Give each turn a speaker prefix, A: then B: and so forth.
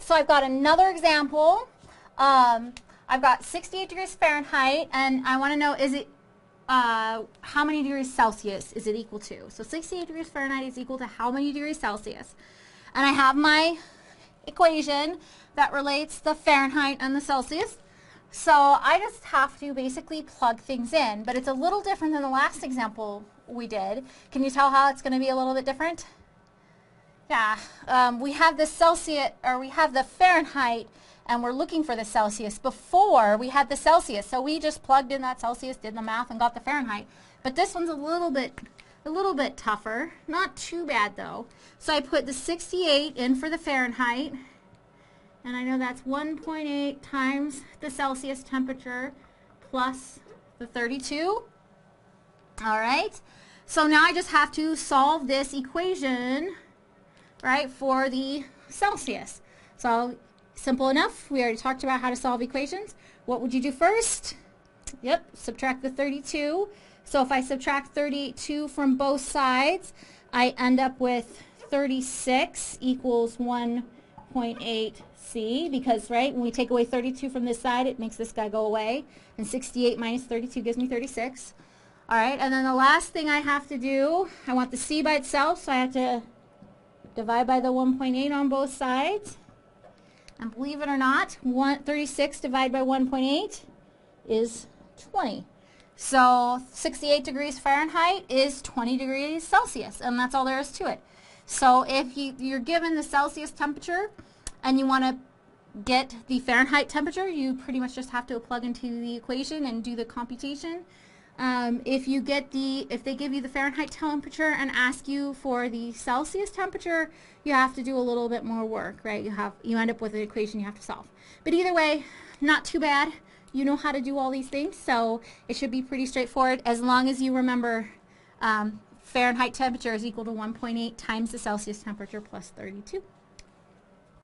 A: so I've got another example. Um, I've got 68 degrees Fahrenheit, and I want to know is it uh, how many degrees Celsius is it equal to? So 68 degrees Fahrenheit is equal to how many degrees Celsius? And I have my equation that relates the Fahrenheit and the Celsius. So I just have to basically plug things in, but it's a little different than the last example we did. Can you tell how it's going to be a little bit different? Yeah, um, we have the Celsius, or we have the Fahrenheit, and we're looking for the Celsius. Before, we had the Celsius, so we just plugged in that Celsius, did the math, and got the Fahrenheit. But this one's a little bit, a little bit tougher. Not too bad, though. So I put the 68 in for the Fahrenheit, and I know that's 1.8 times the Celsius temperature plus the 32. All right. So now I just have to solve this equation, right, for the Celsius. So simple enough. We already talked about how to solve equations. What would you do first? Yep, subtract the 32. So if I subtract 32 from both sides, I end up with 36 equals 1.8 C because, right, when we take away 32 from this side, it makes this guy go away. And 68 minus 32 gives me 36. All right, and then the last thing I have to do, I want the C by itself, so I have to divide by the 1.8 on both sides. And believe it or not, 1, 36 divided by 1.8 is 20. So 68 degrees Fahrenheit is 20 degrees Celsius, and that's all there is to it. So if you, you're given the Celsius temperature, and you want to get the Fahrenheit temperature, you pretty much just have to plug into the equation and do the computation. Um, if you get the, if they give you the Fahrenheit temperature and ask you for the Celsius temperature, you have to do a little bit more work, right? You have, you end up with an equation you have to solve. But either way, not too bad. You know how to do all these things, so it should be pretty straightforward as long as you remember um, Fahrenheit temperature is equal to 1.8 times the Celsius temperature plus 32.